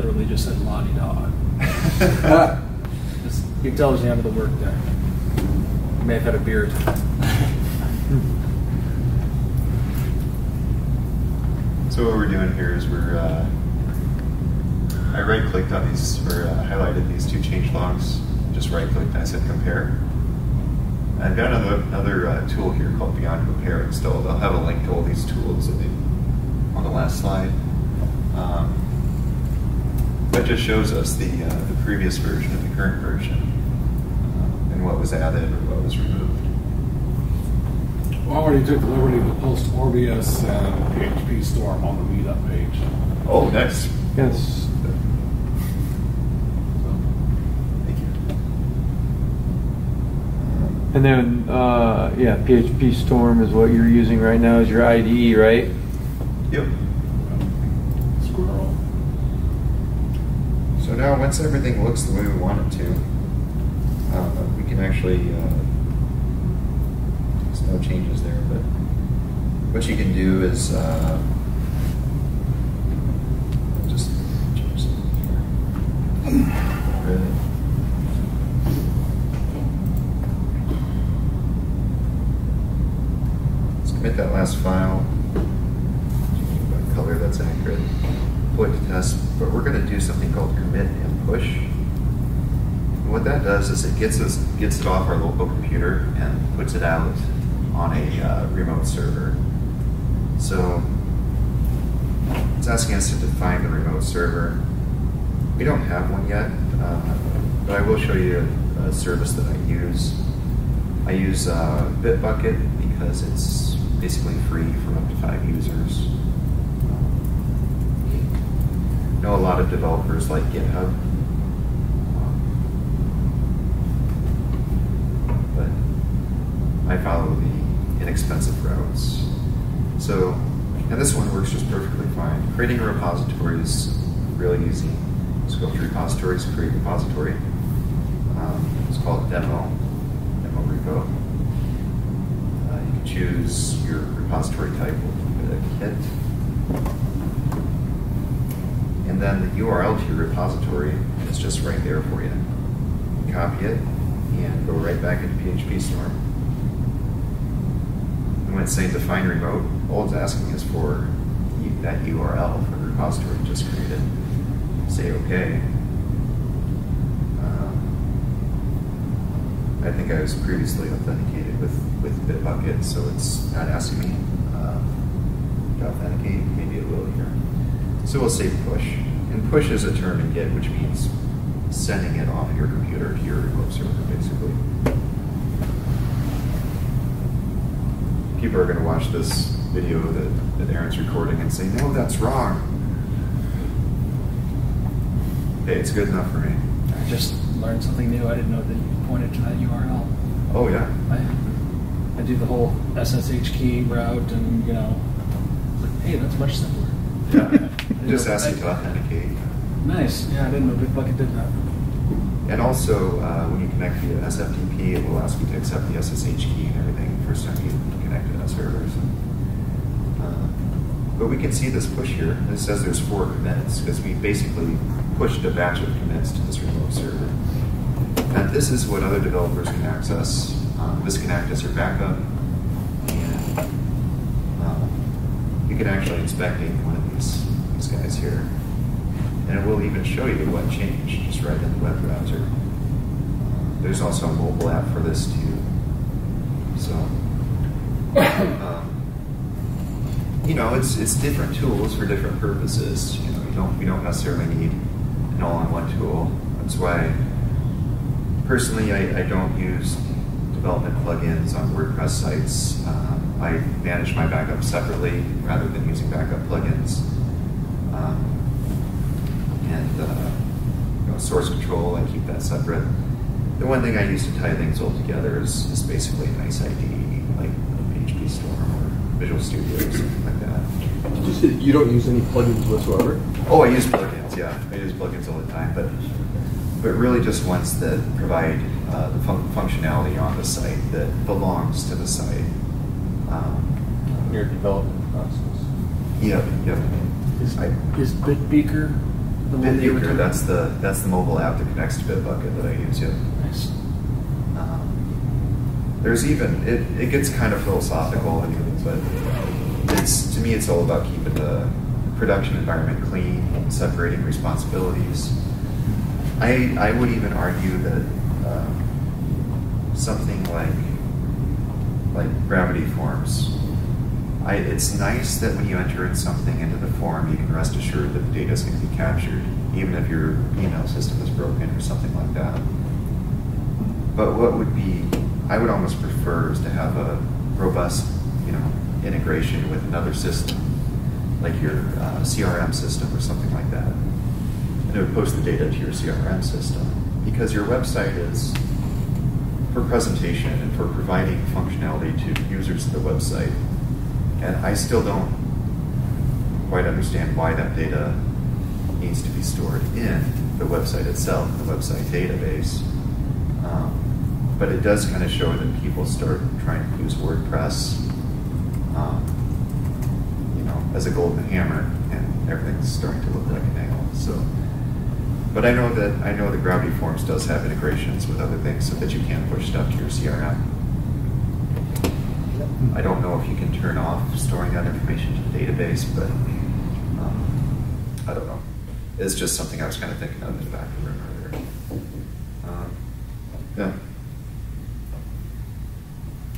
literally just said Lottie Dog. Just- You can tell it's the end of the work day. You may have had a beer or two. So what we're doing here is we're, uh, I right clicked on these, or uh, highlighted these two change logs, just right clicked and I said compare. I've got another, another uh, tool here called Beyond Compare installed. I'll have a link to all these tools on the last slide. Um, that just shows us the, uh, the previous version and the current version, uh, and what was added or what was removed. Well, I already took the liberty to post Orbeus and PHP Storm on the meetup page. Oh, nice. Yes. Thank you. And then, uh, yeah, PHP Storm is what you're using right now as your IDE, right? Yep. Squirrel. So now, once everything looks the way we want it to, uh, we can actually, uh, there's no changes there, but what you can do is, uh, just change something here. Commit that last file. Color that's accurate. To test, but we're going to do something called commit and push. And what that does is it gets us gets it off our local computer and puts it out on a uh, remote server. So it's asking us to define the remote server. We don't have one yet, uh, but I will show you a, a service that I use. I use uh, Bitbucket because it's basically free for up to five users. I know a lot of developers like GitHub. But I follow the inexpensive routes. So, and this one works just perfectly fine. Creating a repository is really easy. Just go to repositories, create repository. Um, it's called demo, demo repo. Uh, you can choose your repository type, we'll give it a Git. And then the URL to your repository is just right there for you. Copy it and go right back into PHP Storm. And when it's saying define remote, all it's asking is for that URL for the repository just created. Say OK. Um, I think I was previously authenticated with, with Bitbucket, so it's not asking me um, to authenticate. Maybe it will here. So we'll say push. Push is a term in Git which means sending it off your computer to your remote server, basically. People are going to watch this video that, that Aaron's recording and say, no, that's wrong. Hey, it's good enough for me. I just learned something new. I didn't know that you pointed to that URL. Oh, yeah. I, I do the whole SSH key route and, you know, like, hey, that's much simpler. Yeah. Just ask you to authenticate. Nice. Yeah, I didn't know Bitbucket did that. And also, uh, when you connect via SFTP, it will ask you to accept the SSH key and everything the first time you connect to that server. So, uh, but we can see this push here. It says there's four commits because we basically pushed a batch of commits to this remote server. And this is what other developers can access. Um, this can act as your backup. And um, you can actually inspect any one of these, these guys here. And it will even show you what changed just right in the web browser. There's also a mobile app for this too. So, um, you know, it's it's different tools for different purposes. You know, you don't we don't necessarily need an all-in-one tool. That's why, personally, I, I don't use development plugins on WordPress sites. Um, I manage my backup separately rather than using backup plugins. Um, and uh, you know, source control, I keep that separate. The one thing I use to tie things all together is, is basically a nice ID, like PHP Storm or Visual Studio or something like that. Did you say you don't use any plugins whatsoever? Oh, I use plugins, yeah. I use plugins all the time, but but really just ones that provide uh, the fun- functionality on the site that belongs to the site. Um, Your development process. yep, yep. Is, I- is Bitbeaker The one that you were Bitbeaker, talking- that's the, that's the mobile app that connects to Bitbucket that I use, yeah. Nice. Um, There's even, it, it gets kind of philosophical, but it's, to me, it's all about keeping the production environment clean, separating responsibilities. I, I would even argue that um, something like, like gravity forms, I, it's nice that when you enter in something into the form, you can rest assured that the data is going to be captured, even if your email system is broken or something like that. But what would be, I would almost prefer is to have a robust, you know, integration with another system, like your uh, CRM system or something like that. And it would post the data to your CRM system because your website is for presentation and for providing functionality to users of the website. And I still don't quite understand why that data needs to be stored in the website itself, the website database. Um, but it does kind of show that people start trying to use WordPress, um, you know, as a golden hammer, and everything's starting to look like a nail. So, but I know that I know that Gravity Forms does have integrations with other things, so that you can push stuff to your CRM. I don't know if you can turn off storing that information to the database, but I don't know. It's just something I was kind of thinking of in the back of the room earlier. Um, yeah.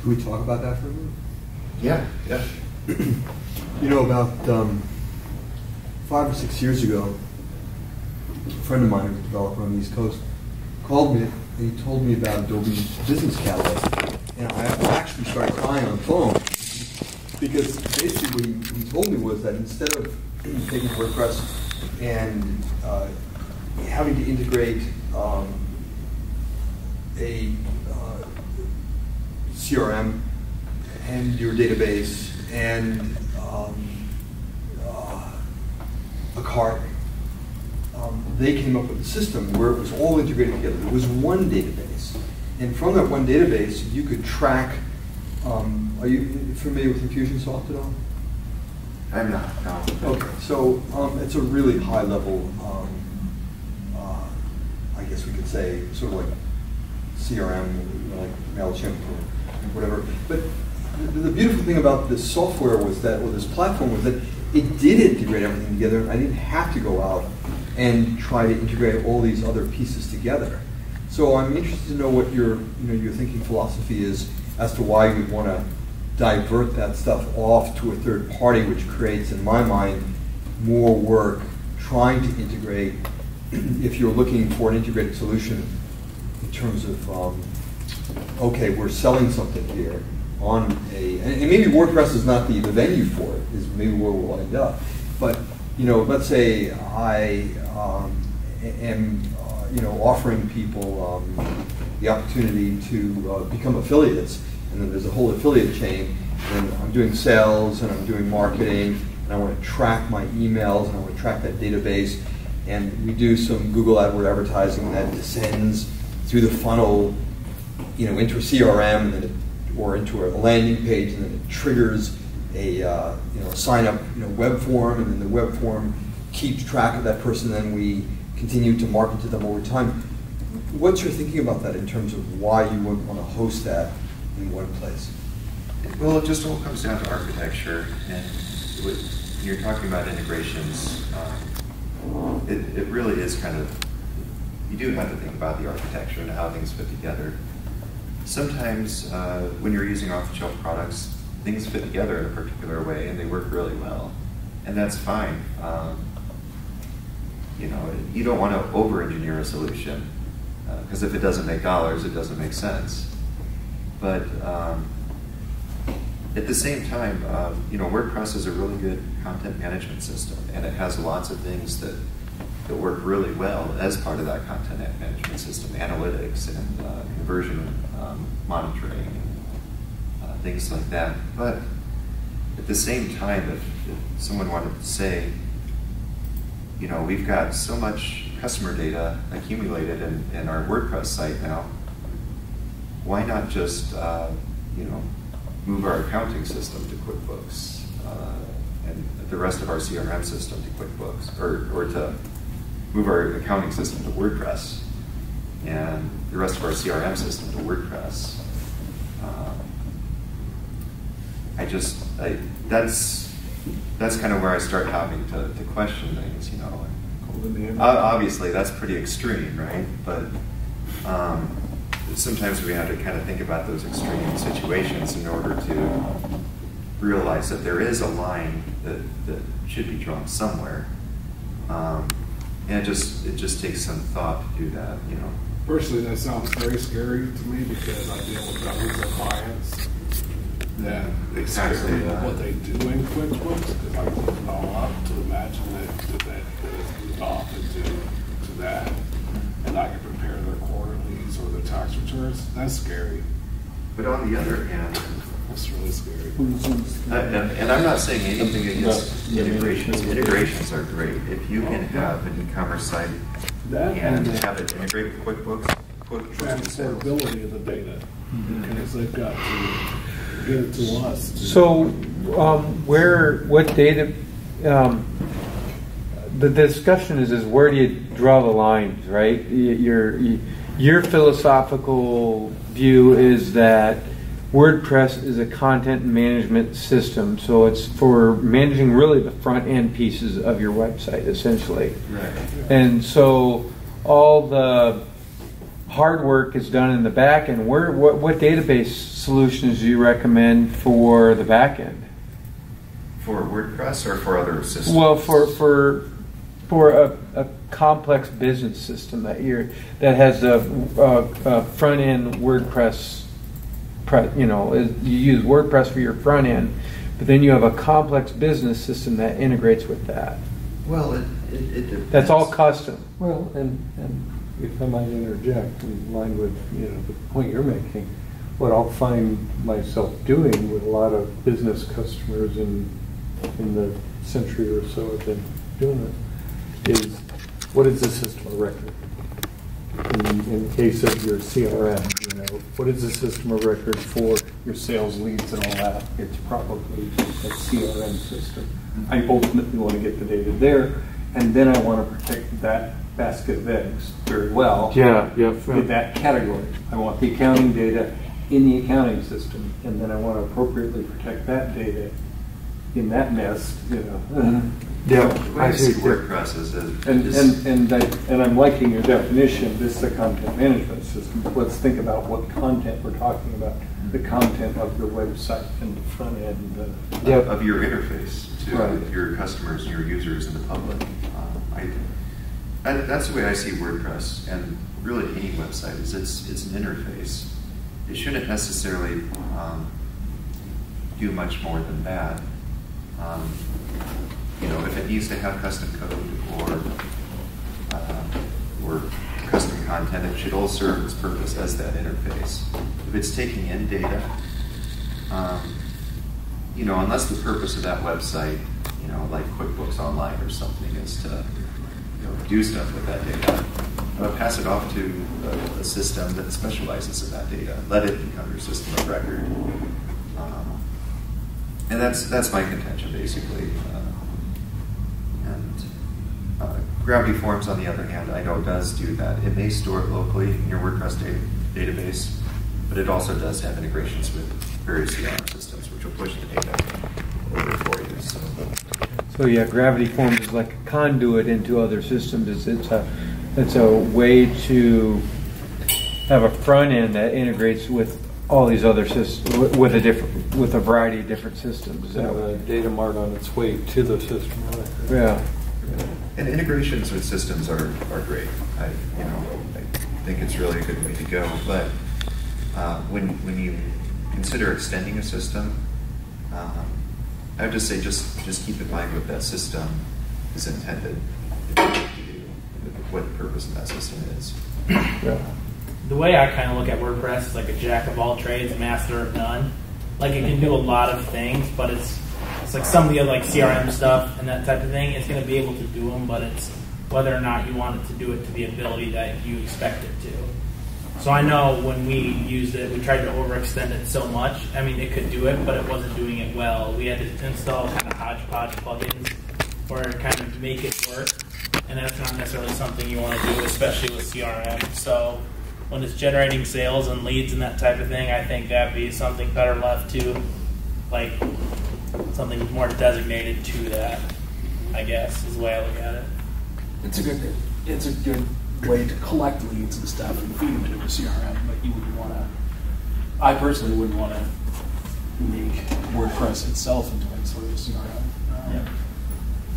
Can we talk about that for a minute? Yeah, yeah. You know, about um, five or six years ago, a friend of mine who's a developer on the East Coast called me and he told me about Adobe Business Catalyst. And I actually started crying on the phone because basically what he told me was that instead of taking WordPress and uh, having to integrate um, a uh, CRM and your database and um, uh, a cart. Um, they came up with a system where it was all integrated together. It was one database, and from that one database, you could track. Um, are you familiar with Infusionsoft at all? I'm not, no. Okay, so um, it's a really high level, um, uh, I guess we could say, sort of like CRM, like MailChimp or whatever. But the, the beautiful thing about this software was that, or this platform was that it did integrate everything together. I didn't have to go out and try to integrate all these other pieces together. So I'm interested to know what your, you know, your thinking philosophy is as to why you want to divert that stuff off to a third party, which creates, in my mind, more work trying to integrate. if you're looking for an integrated solution in terms of, um, okay, we're selling something here on a, and, and maybe WordPress is not the, the venue for it, is maybe where we'll end up. But, you know, let's say I um, am, uh, you know, offering people um, the opportunity to uh, become affiliates, and then there's a whole affiliate chain, and I'm doing sales, and I'm doing marketing, and I want to track my emails, and I want to track that database, and we do some Google AdWord advertising that descends through the funnel, you know, into a CRM, and then it, or into a landing page, and then it triggers a uh, you know a sign up you know web form, and then the web form keeps track of that person. And then we continue to market to them over time. What's your thinking about that in terms of why you would want to host that in one place? Well, it just all comes down to architecture, and when you're talking about integrations, um, it, it really is kind of, you do have to think about the architecture and how things fit together. Sometimes uh, when you're using off-the-shelf products, things fit together in a particular way and they work really well, and that's fine. Um, you know, you don't want to over-engineer a solution because if it doesn't make dollars, it doesn't make sense. But um, at the same time, um, you know, WordPress is a really good content management system, and it has lots of things that that work really well as part of that content management system, analytics and uh, conversion um, monitoring, and uh, things like that. But at the same time, if, if someone wanted to say, you know, we've got so much customer data accumulated in, in our WordPress site now, why not just, uh, you know, move our accounting system to QuickBooks uh, and the rest of our CRM system to QuickBooks or, or to move our accounting system to WordPress and the rest of our CRM system to WordPress. Um, I just, I, that's, that's kind of where I start having to, to question things, you know. Obviously, that's pretty extreme, right? But um, sometimes we have to kind of think about those extreme situations in order to realize that there is a line that, that should be drawn somewhere. Um, and it just it just takes some thought to do that, you know. Personally, that sounds very scary to me because I deal with dozens of clients that Exactly that. what they do in QuickBooks because I look it all up to imagine that that, that, moved off into to that, and I can prepare their or their tax returns. That's scary. But on the other hand, That's really scary. Uh, And, and I'm not saying anything against integrations. Integrations are great. If you can have an e-commerce site That and and have it integrate with QuickBooks, QuickBooks is sales. transportability of the data because they've got to get it to us. to- So, um, where, what data, um, the discussion is, is where do you draw the lines, right? Y- Your, y- your philosophical view is that WordPress is a content management system, so it's for managing really the front end pieces of your website, essentially. Right. And so all the hard work is done in the back end. Where, what, what database solutions do you recommend for the back end? For WordPress or for other systems? Well, for for for a, a complex business system that you're that has a, a, a front end WordPress, pre, you know, is- you use WordPress for your front end, but then you have a complex business system that integrates with that. Well, it, it, it depends. That's all custom. Well, and, and if I might interject in line with, you know, the point you're making, what I'll find myself doing with a lot of business customers in, in the century or so I've been doing it, is what is the system of record? In, in case of your CRM, you know, what is the system of record for your sales leads and all that? It's probably a CRM system. I ultimately want to get the data there, and then I want to protect that basket of eggs very well. Yeah, yeah. In that category. I want the accounting data in the accounting system, and then I want to appropriately protect that data in that nest, you know. Yeah, I see WordPress is, is And, is- and, and I, and I'm liking your definition, this is a content management system. Let's think about what content we're talking about, the content of your website and the front end. uh, Yep. of your interface to Right. your customers, your users, and the public. Um, I, that, that's the way I see WordPress, and really any website is it's it's an interface. It shouldn't necessarily um, do much more than that. Um, you know, if it needs to have custom code or uh, or custom content, it should all serve its purpose as that interface. If it's taking in data, um, you know, unless the purpose of that website, you know, like QuickBooks Online or something, is to you know, do stuff with that data, pass it off to a, a system that specializes in that data. Let it become your system of record. Um, and that's that's my contention, basically. Uh, and uh, Gravity Forms, on the other hand, I know does do that. It may store it locally in your WordPress da- database, but it also does have integrations with various CRM systems, which will push the data over for you. So, So yeah, Gravity Forms is like a conduit into other systems. It's, it's a it's a way to have a front end that integrates with all these other systems with, with a different with a variety of different systems. Is that a data mart on its way to the system. right? yeah. and integrations with systems are, are great. I you know I think it's really a good way to go. But uh, when when you consider extending a system, um, I would just say just just keep in mind what that system is intended to do, what the purpose of that system is. Yeah. The way I kind of look at WordPress is like a jack of all trades, master of none. Like it can do a lot of things, but it's it's like some of the other like CRM stuff and that type of thing. It's going to be able to do them, but it's whether or not you want it to do it to the ability that you expect it to. So I know when we used it, we tried to overextend it so much. I mean, it could do it, but it wasn't doing it well. We had to install kind of hodgepodge plugins or kind of make it work. and that's not necessarily something you want to do, especially with CRM. So when it's generating sales and leads and that type of thing, I think that'd be something better left to like something more designated to that. I guess is the way I look at it. It's a good, it's a good way to collect leads and stuff and feed them into a CRM, but you wouldn't want to, I personally wouldn't want to make WordPress itself into any sort of a CRM. Um,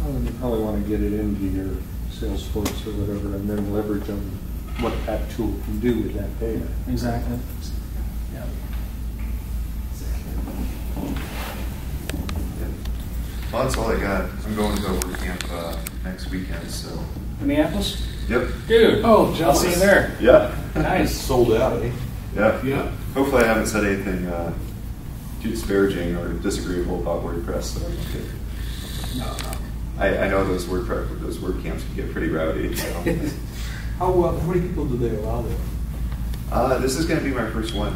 Well, You probably want to get it into your Salesforce or whatever, and then leverage on what that tool can do with that data. Exactly. Yeah. Well, that's all I got. I'm going to WordCamp uh, next weekend, so. Minneapolis? Yep. Dude. Oh, jealous. I'll see you there. Yeah. Nice. Sold out, eh? Yeah. Yeah. Hopefully, I haven't said anything uh, too disparaging or disagreeable about WordPress. So I'm good. No, no. I, I know those WordPress, those WordCamps can get pretty rowdy. So. How, uh, how many people do they allow there? uh, this is going to be my first one.